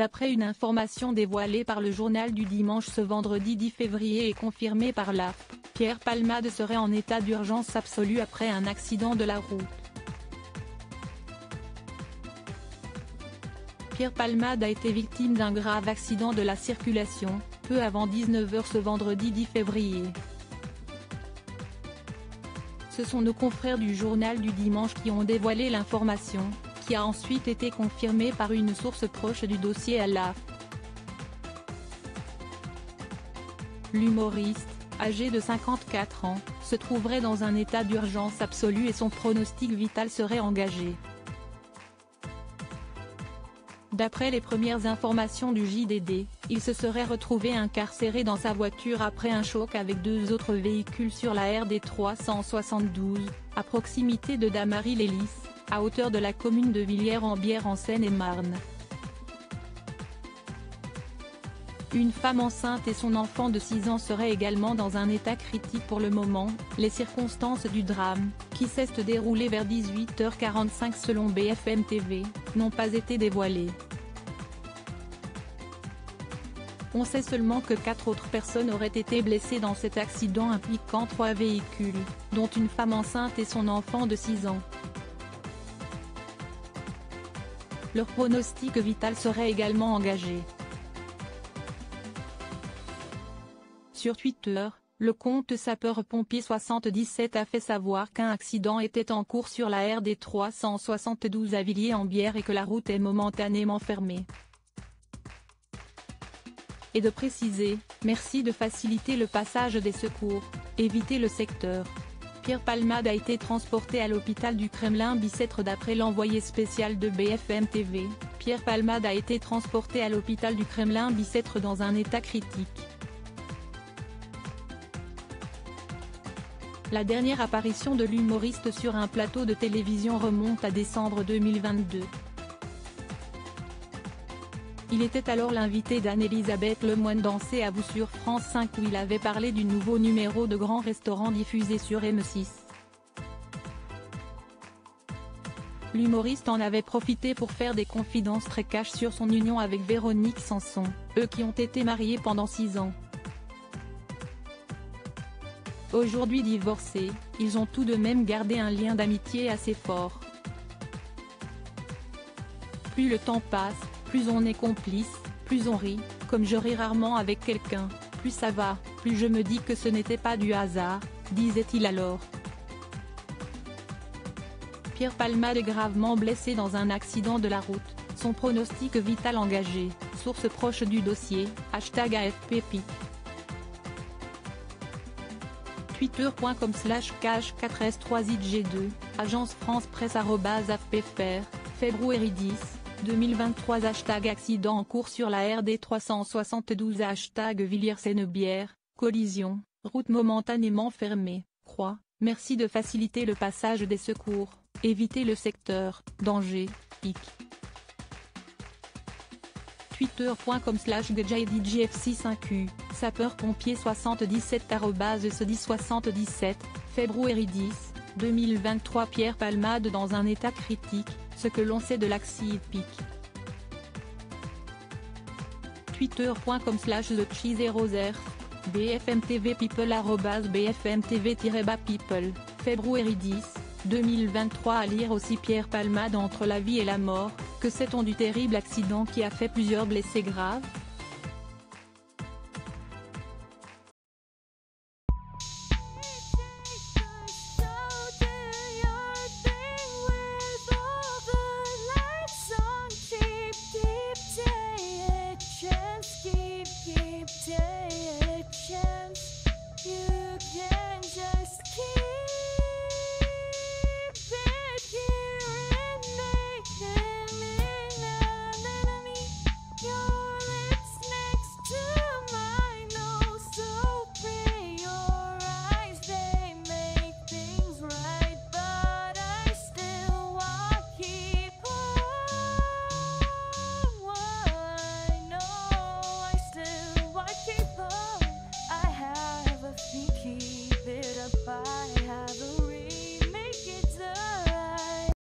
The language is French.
D'après une information dévoilée par le journal du dimanche ce vendredi 10 février et confirmée par la Pierre Palmade serait en état d'urgence absolue après un accident de la route. Pierre Palmade a été victime d'un grave accident de la circulation, peu avant 19h ce vendredi 10 février. Ce sont nos confrères du journal du dimanche qui ont dévoilé l'information, qui a ensuite été confirmée par une source proche du dossier à la L'humoriste, âgé de 54 ans, se trouverait dans un état d'urgence absolue et son pronostic vital serait engagé. D'après les premières informations du JDD, il se serait retrouvé incarcéré dans sa voiture après un choc avec deux autres véhicules sur la RD 372, à proximité de Damary-Lélis, à hauteur de la commune de Villiers-en-Bière en Seine-et-Marne. Une femme enceinte et son enfant de 6 ans seraient également dans un état critique pour le moment, les circonstances du drame, qui cesse de dérouler vers 18h45 selon BFM TV, n'ont pas été dévoilées. On sait seulement que quatre autres personnes auraient été blessées dans cet accident impliquant trois véhicules, dont une femme enceinte et son enfant de 6 ans. Leur pronostic vital serait également engagé. Sur Twitter, le compte sapeur-pompier 77 a fait savoir qu'un accident était en cours sur la RD 372 à Villiers-en-Bière et que la route est momentanément fermée. Et de préciser, merci de faciliter le passage des secours, éviter le secteur. Pierre Palmade a été transporté à l'hôpital du Kremlin-Bicêtre d'après l'envoyé spécial de BFM TV. Pierre Palmade a été transporté à l'hôpital du Kremlin-Bicêtre dans un état critique. La dernière apparition de l'humoriste sur un plateau de télévision remonte à décembre 2022. Il était alors l'invité d'Anne-Elisabeth Lemoine Danser à vous sur France 5 où il avait parlé du nouveau numéro de Grand Restaurant diffusé sur M6. L'humoriste en avait profité pour faire des confidences très cash sur son union avec Véronique Sanson, eux qui ont été mariés pendant 6 ans. Aujourd'hui divorcés, ils ont tout de même gardé un lien d'amitié assez fort. Plus le temps passe, plus on est complice, plus on rit, comme je ris rarement avec quelqu'un, plus ça va, plus je me dis que ce n'était pas du hasard, disait-il alors. Pierre Palmade est gravement blessé dans un accident de la route, son pronostic vital engagé, source proche du dossier, hashtag AFPPIC. Twitter.com slash cash 4S3IG2, Agence France Presse AFPFR, février 10, 2023 Hashtag accident en cours sur la RD 372 Hashtag Villiers-Seine-Bière, collision, route momentanément fermée, croix, merci de faciliter le passage des secours, éviter le secteur, danger, hic. Twitter.com slash 5 u sapeur-pompier 77 se dit 77, février 10, 2023 Pierre Palmade dans un état critique, ce que l'on sait de l'axi pic. Twitter.com slash The BFM TV People BFM TV-bas People, février 10, 2023 à lire aussi Pierre Palmade entre la vie et la mort, que sait-on du terrible accident qui a fait plusieurs blessés graves?